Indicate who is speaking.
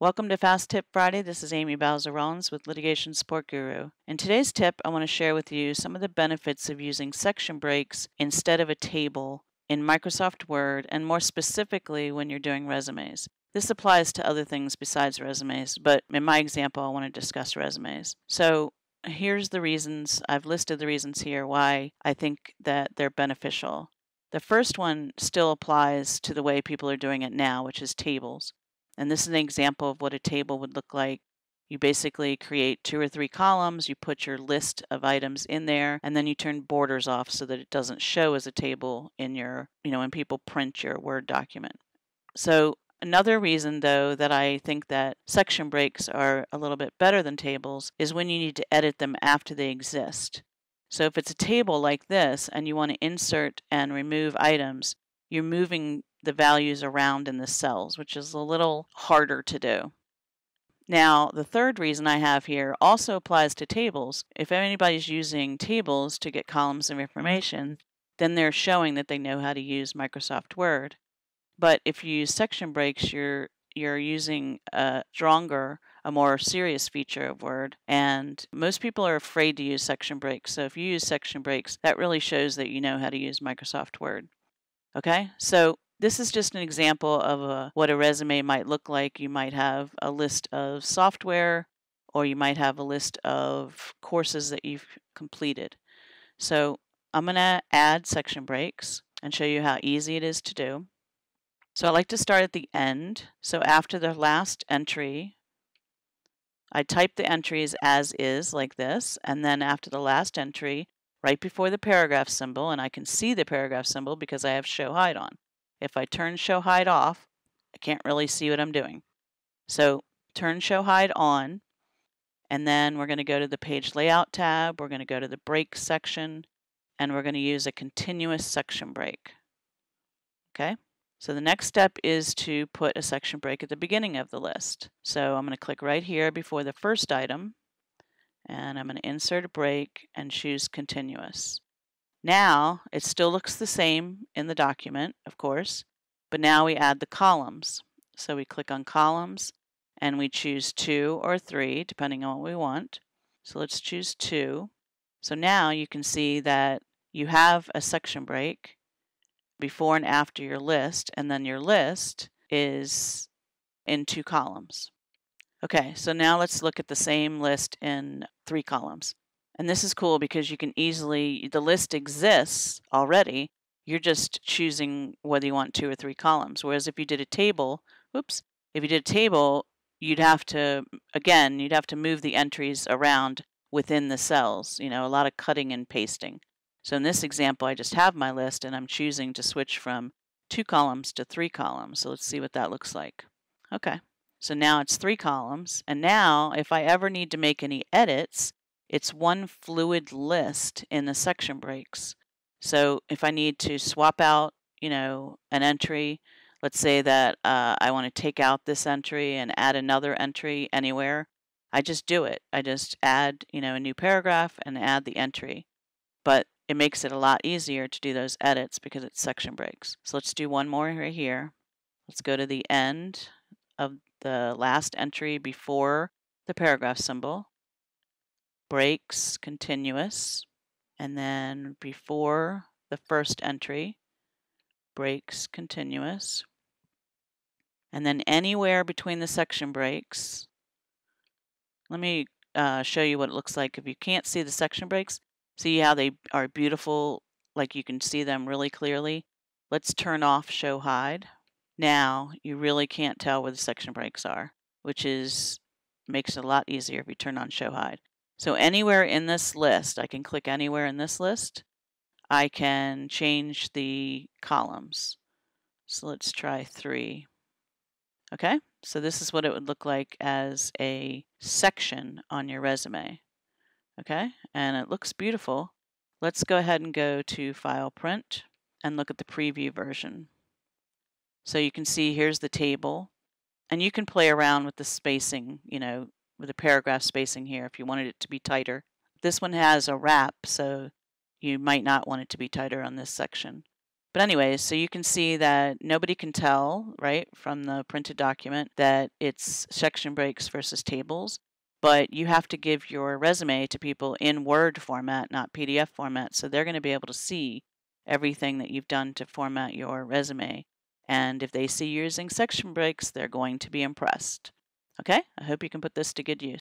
Speaker 1: Welcome to Fast Tip Friday. This is Amy Bowser-Rollins with Litigation Support Guru. In today's tip, I want to share with you some of the benefits of using section breaks instead of a table in Microsoft Word, and more specifically when you're doing resumes. This applies to other things besides resumes, but in my example, I want to discuss resumes. So here's the reasons, I've listed the reasons here why I think that they're beneficial. The first one still applies to the way people are doing it now, which is tables. And this is an example of what a table would look like. You basically create two or three columns, you put your list of items in there, and then you turn borders off so that it doesn't show as a table in your, you know, when people print your Word document. So Another reason, though, that I think that section breaks are a little bit better than tables is when you need to edit them after they exist. So if it's a table like this and you want to insert and remove items, you're moving the values around in the cells, which is a little harder to do. Now, the third reason I have here also applies to tables. If anybody's using tables to get columns of information, then they're showing that they know how to use Microsoft Word. But if you use section breaks, you're you're using a stronger, a more serious feature of Word. And most people are afraid to use section breaks. So if you use section breaks, that really shows that you know how to use Microsoft Word. Okay, so this is just an example of a, what a resume might look like. You might have a list of software, or you might have a list of courses that you've completed. So I'm going to add section breaks and show you how easy it is to do. So I like to start at the end. So after the last entry, I type the entries as is like this, and then after the last entry, right before the paragraph symbol, and I can see the paragraph symbol because I have show hide on. If I turn show hide off, I can't really see what I'm doing. So turn show hide on, and then we're going to go to the page layout tab, we're going to go to the break section, and we're going to use a continuous section break. Okay, so the next step is to put a section break at the beginning of the list. So I'm going to click right here before the first item, and I'm going to insert a break and choose continuous. Now, it still looks the same in the document, of course, but now we add the columns. So we click on columns and we choose two or three, depending on what we want. So let's choose two. So now you can see that you have a section break before and after your list, and then your list is in two columns. Okay, so now let's look at the same list in three columns. And this is cool because you can easily, the list exists already. You're just choosing whether you want two or three columns. Whereas if you did a table, whoops, if you did a table, you'd have to, again, you'd have to move the entries around within the cells, you know, a lot of cutting and pasting. So in this example, I just have my list and I'm choosing to switch from two columns to three columns. So let's see what that looks like. Okay, so now it's three columns. And now if I ever need to make any edits, it's one fluid list in the section breaks. So if I need to swap out, you know, an entry, let's say that uh, I want to take out this entry and add another entry anywhere, I just do it. I just add, you know, a new paragraph and add the entry. But it makes it a lot easier to do those edits because it's section breaks. So let's do one more right here. Let's go to the end of the last entry before the paragraph symbol breaks continuous, and then before the first entry, breaks continuous, and then anywhere between the section breaks, let me uh, show you what it looks like. If you can't see the section breaks, see how they are beautiful, like you can see them really clearly. Let's turn off show hide. Now you really can't tell where the section breaks are, which is makes it a lot easier if you turn on show hide. So anywhere in this list, I can click anywhere in this list. I can change the columns. So let's try three. Okay, so this is what it would look like as a section on your resume. Okay, and it looks beautiful. Let's go ahead and go to File Print and look at the preview version. So you can see here's the table, and you can play around with the spacing, you know, with a paragraph spacing here if you wanted it to be tighter. This one has a wrap, so you might not want it to be tighter on this section. But anyways, so you can see that nobody can tell, right, from the printed document that it's section breaks versus tables. But you have to give your resume to people in Word format, not PDF format. So they're going to be able to see everything that you've done to format your resume. And if they see you using section breaks, they're going to be impressed. Okay, I hope you can put this to good use.